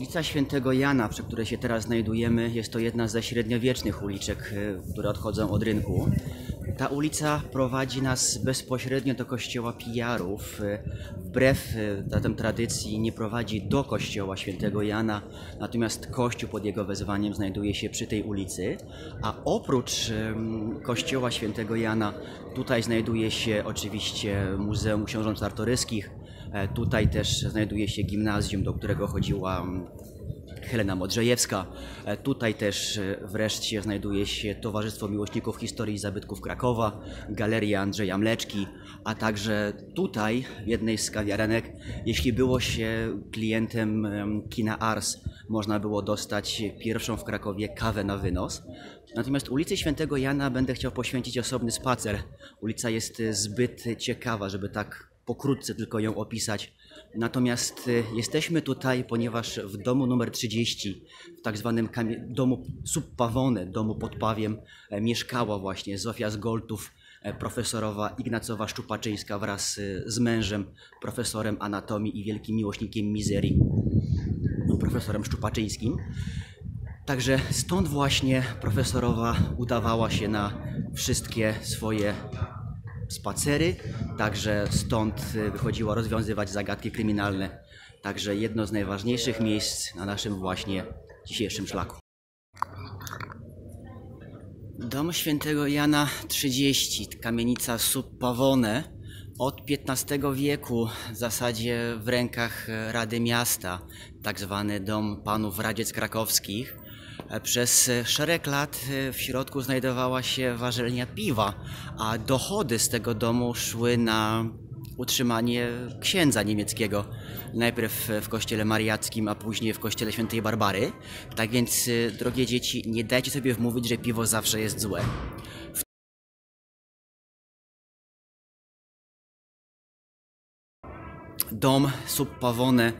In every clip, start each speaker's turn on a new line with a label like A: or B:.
A: Ulica Świętego Jana, przy której się teraz znajdujemy, jest to jedna ze średniowiecznych uliczek, y, które odchodzą od rynku. Ta ulica prowadzi nas bezpośrednio do kościoła Pijarów. Y, Wbrew y, zatem tradycji nie prowadzi do kościoła Świętego Jana, natomiast kościół pod jego wezwaniem znajduje się przy tej ulicy. A oprócz kościoła Świętego Jana tutaj znajduje się oczywiście Muzeum Książąt Czartoryskich, Tutaj też znajduje się gimnazjum, do którego chodziła mm, Helena Modrzejewska. E, Tutaj też e, wreszcie znajduje się Towarzystwo Miłośników Historii i Zabytków Krakowa, Galeria Andrzeja Mleczki, a także tutaj w jednej z kawiarenek, jeśli było się klientem em, kina Ars, można było dostać pierwszą w Krakowie kawę na wynos. Natomiast ulicy Świętego Jana będę chciał poświęcić osobny spacer. Ulica jest e, zbyt ciekawa, żeby tak pokrótce tylko ją opisać. Natomiast y, jesteśmy tutaj, ponieważ w domu numer 30, w tak zwanym domu Subpawone, domu pod Pawiem, e, mieszkała właśnie Zofia z Goltów, e, profesorowa Ignacowa Szczupaczyńska wraz y, z mężem, profesorem anatomii i wielkim miłośnikiem mizerii, profesorem Szczupaczyńskim. Także stąd właśnie profesorowa udawała się na wszystkie swoje spacery, także stąd y, wychodziła rozwiązywać zagadki kryminalne. Także jedno z najważniejszych miejsc na naszym właśnie dzisiejszym szlaku. Dom świętego Jana 30, kamienica Subpawone, od XV wieku w zasadzie w rękach e, Rady Miasta, tak zwany dom panów Radziec Krakowskich. E, Przez e, szereg lat e, w środku znajdowała się warzelnia piwa, a dochody z tego domu szły na utrzymanie księdza niemieckiego. Najpierw w kościele mariackim, a później w kościele świętej Barbary. Tak więc, drogie dzieci, nie dajcie sobie wmówić, że piwo zawsze jest złe. Dom Subpawone,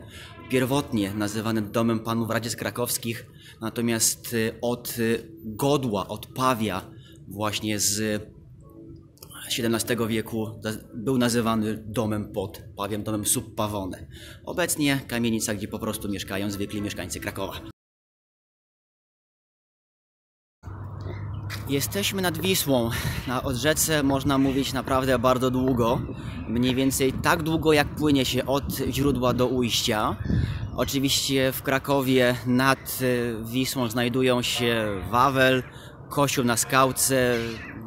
A: pierwotnie nazywany domem panów Radziec Krakowskich, natomiast y, od y, godła, od pawia właśnie z XVII wieku za- był nazywany domem pod pawiem, domem Subpawone. Obecnie kamienica, gdzie po prostu mieszkają zwykli mieszkańcy Krakowa. Jesteśmy nad Wisłą. Na odrzece można mówić naprawdę bardzo długo. Mniej więcej tak długo, jak płynie się od źródła do ujścia. Oczywiście w Krakowie nad y, Wisłą znajdują się Wawel, Kościół na Skałce,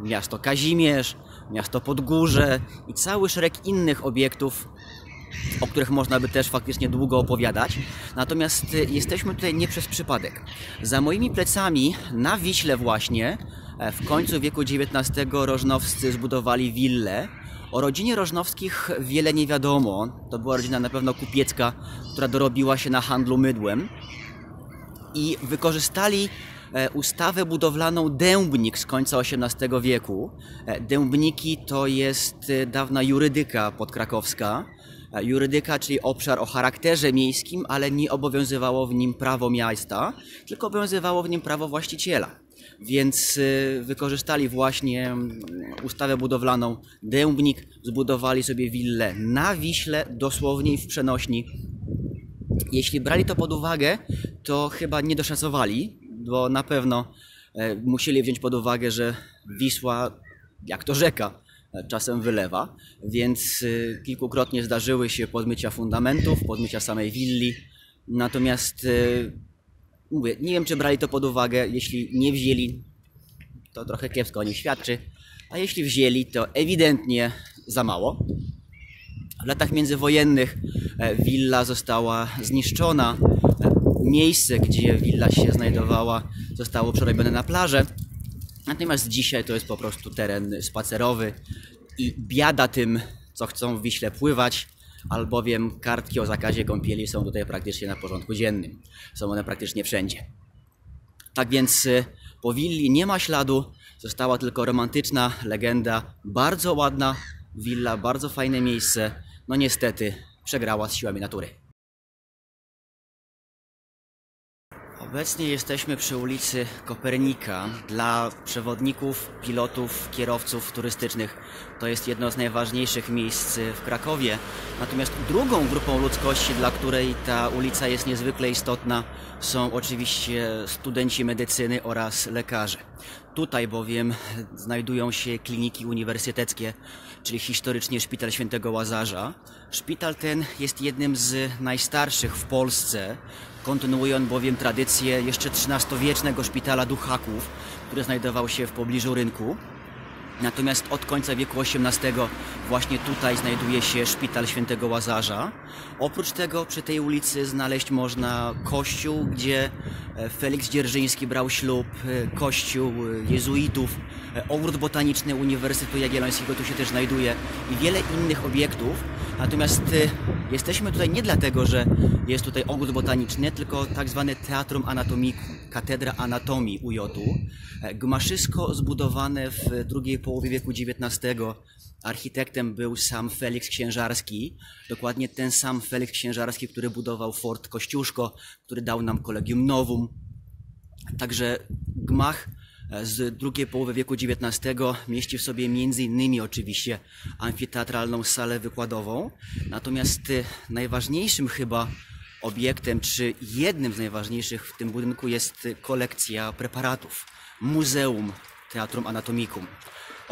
A: miasto Kazimierz, miasto Podgórze i cały szereg innych obiektów, o których można by też faktycznie długo opowiadać. Natomiast y, jesteśmy tutaj nie przez przypadek. Za moimi plecami, na Wiśle właśnie, e, w końcu wieku XIX Rożnowscy zbudowali willę. O rodzinie Rożnowskich wiele nie wiadomo. To była rodzina na pewno kupiecka, która dorobiła się na handlu mydłem i wykorzystali e, ustawę budowlaną Dębnik z końca XVIII wieku. E, Dębniki to jest e, dawna jurydyka podkrakowska. E, Jurydyka, czyli obszar o charakterze miejskim, ale nie obowiązywało w nim prawo miasta, tylko obowiązywało w nim prawo właściciela. Więc e, wykorzystali właśnie ustawę budowlaną Dębnik, zbudowali sobie willę na Wiśle, dosłownie w przenośni, jeśli brali to pod uwagę, to chyba nie doszacowali, bo na pewno e, musieli wziąć pod uwagę, że Wisła, jak to rzeka, czasem wylewa, więc e, kilkukrotnie zdarzyły się podmycia fundamentów, podmycia samej willi. Natomiast e, mówię, nie wiem, czy brali to pod uwagę. Jeśli nie wzięli, to trochę kiepsko o nich świadczy, a jeśli wzięli, to ewidentnie za mało. W latach międzywojennych e, willa została zniszczona. E, Miejsce, gdzie willa się znajdowała, zostało przerobione na plażę. Natomiast dzisiaj to jest po prostu teren spacerowy i biada tym, co chcą w Wiśle pływać, albowiem kartki o zakazie kąpieli są tutaj praktycznie na porządku dziennym. Są one praktycznie wszędzie. Tak więc y, po willi nie ma śladu, została tylko romantyczna legenda, bardzo ładna willa, bardzo fajne miejsce. No niestety przegrała z siłami natury. Obecnie jesteśmy przy ulicy Kopernika. Dla przewodników, pilotów, kierowców turystycznych to jest jedno z najważniejszych miejsc w Krakowie. Natomiast drugą grupą ludzkości, dla której ta ulica jest niezwykle istotna, są oczywiście studenci medycyny oraz lekarze. Tutaj bowiem znajdują się kliniki uniwersyteckie, czyli historycznie Szpital Świętego Łazarza. Szpital ten jest jednym z najstarszych w Polsce. Kontynuuje on bowiem tradycję jeszcze XIII-wiecznego szpitala duchaków, który znajdował się w pobliżu rynku. Natomiast od końca wieku XVIII właśnie tutaj znajduje się szpital świętego Łazarza. Oprócz tego przy tej ulicy znaleźć można kościół, gdzie e, Felix Dzierżyński brał ślub, e, kościół e, jezuitów, ogród botaniczny Uniwersytetu Jagiellońskiego tu się też znajduje i wiele innych obiektów. Natomiast jesteśmy tutaj nie dlatego, że jest tutaj ogród botaniczny, tylko tak zwane Teatrum Anatomicum, Katedra Anatomii UJ. Gmaszysko zbudowane w drugiej połowie wieku XIX. Architektem był sam Felix Księżarski, dokładnie ten sam Felix Księżarski, który budował Fort Kościuszko, który dał nam Kolegium Novum. Także gmach z drugiej połowy wieku XIX mieści w sobie między innymi oczywiście amfiteatralną salę wykładową. Natomiast najważniejszym chyba obiektem, czy jednym z najważniejszych w tym budynku jest kolekcja preparatów. Muzeum Teatrum Anatomicum.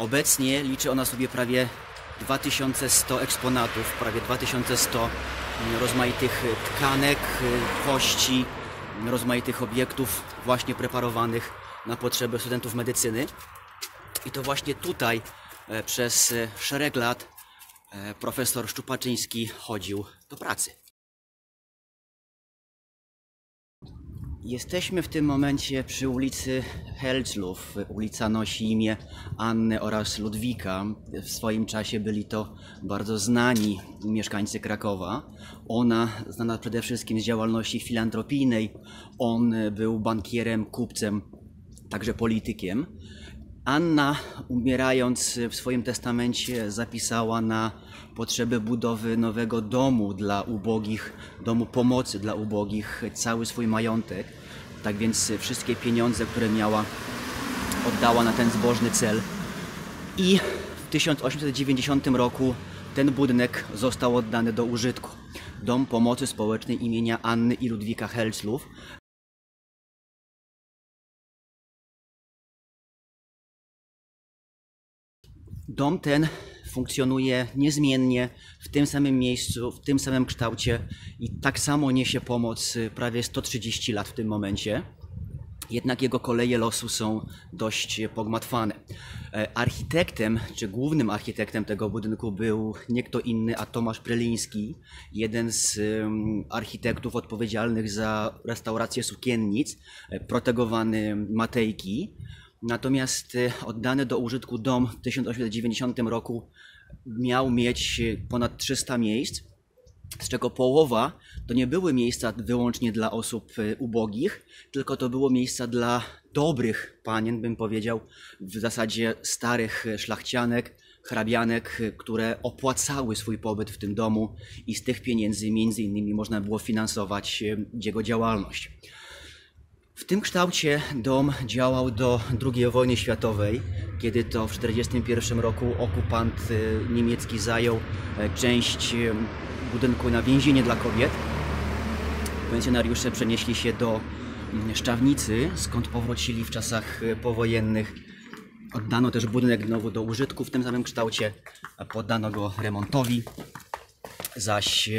A: Obecnie liczy ona sobie prawie 2100 eksponatów, prawie 2100 rozmaitych tkanek, kości, rozmaitych obiektów właśnie preparowanych na potrzeby studentów medycyny. I to właśnie tutaj e, przez szereg lat e, profesor Szczupaczyński chodził do pracy. Jesteśmy w tym momencie przy ulicy Helclów. Ulica nosi imię Anny oraz Ludwika. W swoim czasie byli to bardzo znani mieszkańcy Krakowa. Ona znana przede wszystkim z działalności filantropijnej. On był bankierem, kupcem, także politykiem. Anna, umierając w swoim testamencie, zapisała na potrzeby budowy nowego domu dla ubogich, domu pomocy dla ubogich, cały swój majątek. Tak więc wszystkie pieniądze, które miała, oddała na ten zbożny cel. I w 1890 roku ten budynek został oddany do użytku. Dom Pomocy Społecznej imienia Anny i Ludwika Helclów Dom ten funkcjonuje niezmiennie w tym samym miejscu, w tym samym kształcie i tak samo niesie pomoc y, prawie 130 lat w tym momencie. Jednak jego koleje losu są dość pogmatwane. E, architektem, czy głównym architektem tego budynku był nie kto inny, a Tomasz Preliński, jeden z architektów odpowiedzialnych za restaurację sukiennic, e, protegowany Matejki. Natomiast y, oddany do użytku dom w 1890 roku miał mieć y, ponad 300 miejsc, z czego połowa to nie były miejsca wyłącznie dla osób y, ubogich, tylko to było miejsca dla dobrych panien, bym powiedział, w zasadzie starych szlachcianek, hrabianek, które opłacały swój pobyt w tym domu i z tych pieniędzy między innymi można było finansować jego działalność. W tym kształcie dom działał do II wojny światowej, kiedy to w 1941 roku okupant y, niemiecki zajął e, część y, budynku na więzienie dla kobiet. Pensjonariusze przenieśli się do mm, Szczawnicy, skąd powrócili w czasach y, powojennych. Oddano też budynek znowu do użytku w tym samym kształcie, poddano go remontowi, zaś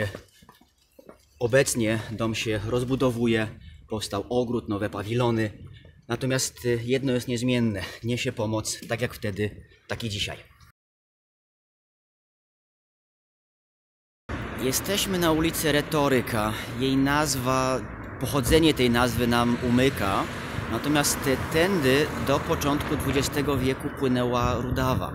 A: obecnie dom się rozbudowuje powstał ogród, nowe pawilony. Natomiast y, jedno jest niezmienne: niesie pomoc tak jak wtedy, tak i dzisiaj. Jesteśmy na ulicy Retoryka. Jej nazwa, pochodzenie tej nazwy nam umyka. Natomiast tędy do początku XX wieku płynęła Rudawa.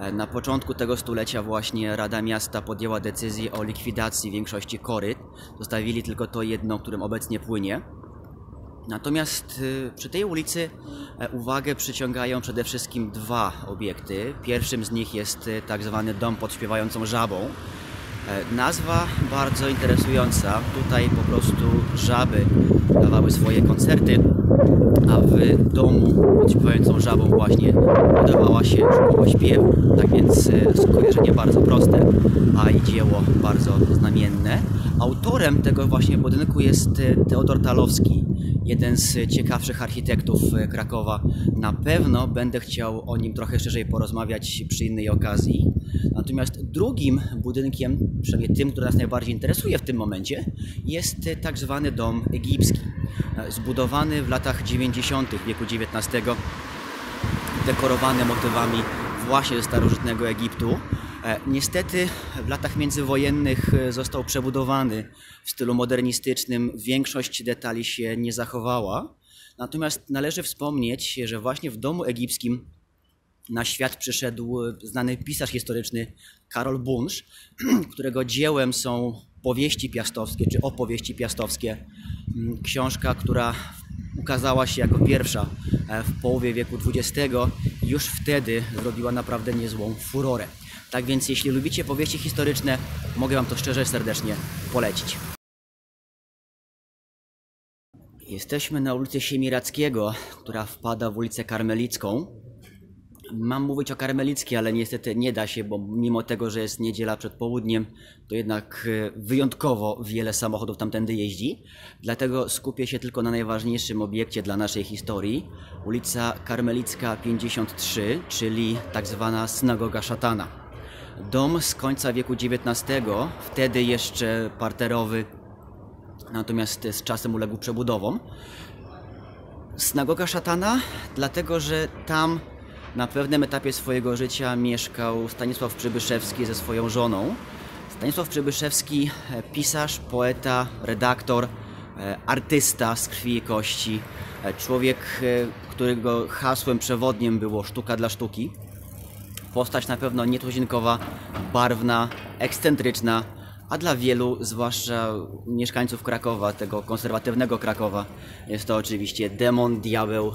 A: E, na początku tego stulecia właśnie Rada Miasta podjęła decyzję o likwidacji większości koryt. Zostawili tylko to jedno, którym obecnie płynie. Natomiast y, przy tej ulicy e, uwagę przyciągają przede wszystkim dwa obiekty. Pierwszym z nich jest y, tak zwany dom pod śpiewającą żabą. E, nazwa bardzo interesująca. Tutaj po prostu żaby dawały swoje koncerty, a w domu pod śpiewającą żabą właśnie udawała się szkoła śpiewu. Tak więc e, skojarzenie bardzo proste, a i dzieło bardzo znamienne. Autorem tego właśnie budynku jest Teodor Talowski, jeden z ciekawszych architektów e, Krakowa. Na pewno będę chciał o nim trochę szerzej porozmawiać przy innej okazji. Natomiast drugim budynkiem, przynajmniej tym, który nas najbardziej interesuje w tym momencie, jest tak zwany dom egipski. Zbudowany w latach 90. wieku XIX, dekorowany motywami właśnie ze starożytnego Egiptu. E, niestety w latach międzywojennych e, został przebudowany w stylu modernistycznym. Większość detali się nie zachowała. Natomiast należy wspomnieć, że właśnie w domu egipskim na świat przyszedł znany pisarz historyczny Karol Bunsz, którego dziełem są powieści piastowskie czy opowieści piastowskie. Mm, książka, która ukazała się jako pierwsza e, w połowie wieku XX, już wtedy zrobiła naprawdę niezłą furorę. Tak więc jeśli lubicie powieści historyczne, mogę Wam to szczerze serdecznie polecić. Jesteśmy na ulicy Siemirackiego, która wpada w ulicę Karmelicką. Mam mówić o Karmelickiej, ale niestety nie da się, bo mimo tego, że jest niedziela przed południem, to jednak e, wyjątkowo wiele samochodów tamtędy jeździ. Dlatego skupię się tylko na najważniejszym obiekcie dla naszej historii. Ulica Karmelicka 53, czyli tak zwana synagoga szatana. Dom z końca wieku XIX, wtedy jeszcze parterowy, natomiast z czasem uległ przebudowom. Synagoga szatana, dlatego że tam na pewnym etapie swojego życia mieszkał Stanisław Przybyszewski ze swoją żoną. Stanisław Przybyszewski, e, pisarz, poeta, redaktor, e, artysta z krwi i kości, e, człowiek, którego hasłem przewodnim było sztuka dla sztuki. Postać na pewno nietuzinkowa, barwna, ekscentryczna, a dla wielu, zwłaszcza mieszkańców Krakowa, tego konserwatywnego Krakowa, jest to oczywiście demon, diabeł,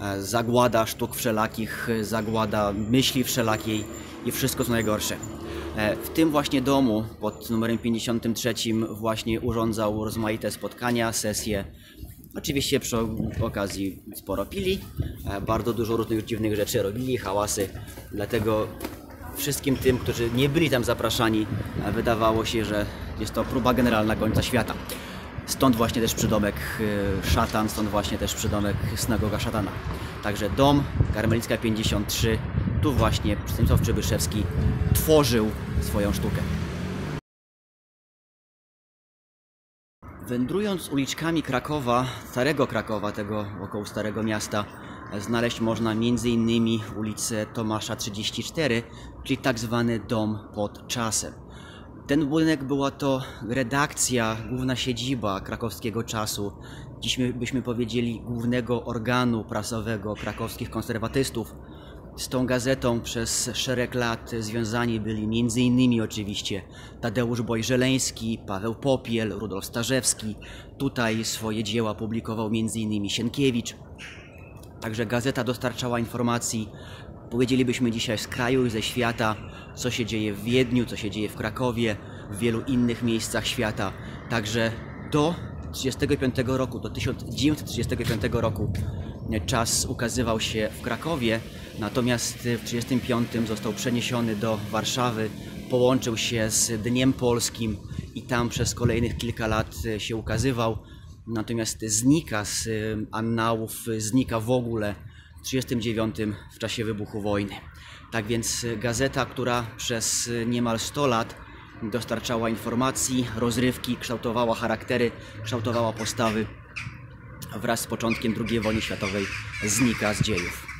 A: E, zagłada sztuk wszelakich, zagłada myśli wszelakiej i wszystko co najgorsze. E, w tym właśnie domu pod numerem 53 właśnie urządzał rozmaite spotkania, sesje. Oczywiście przy okazji sporo pili, e, bardzo dużo różnych dziwnych rzeczy robili, hałasy, dlatego wszystkim tym, którzy nie byli tam zapraszani, wydawało się, że jest to próba generalna końca świata. Stąd właśnie też przydomek y, szatan, stąd właśnie też przydomek synagoga szatana. Także dom Karmelicka 53, tu właśnie Stanisław Przybyszewski tworzył swoją sztukę. Wędrując uliczkami Krakowa, starego Krakowa, tego około Starego Miasta, znaleźć można m.in. ulicę Tomasza 34, czyli tak zwany dom pod czasem. Ten budynek była to redakcja, główna siedziba krakowskiego czasu. Dziś byśmy powiedzieli głównego organu prasowego krakowskich konserwatystów. Z tą gazetą przez szereg lat związani byli m.in. oczywiście Tadeusz Bojżeleński, Paweł Popiel, Rudolf Starzewski. Tutaj swoje dzieła publikował m.in. Sienkiewicz. Także gazeta dostarczała informacji Powiedzielibyśmy dzisiaj z kraju i ze świata, co się dzieje w Wiedniu, co się dzieje w Krakowie, w wielu innych miejscach świata. Także do 1935 roku, do 1935 roku czas ukazywał się w Krakowie, natomiast w 1935 został przeniesiony do Warszawy, połączył się z Dniem Polskim i tam przez kolejnych kilka lat się ukazywał. Natomiast znika z annałów, znika w ogóle 1939 w czasie wybuchu wojny. Tak więc gazeta, która przez niemal 100 lat dostarczała informacji, rozrywki, kształtowała charaktery, kształtowała postawy, wraz z początkiem II wojny światowej znika z dziejów.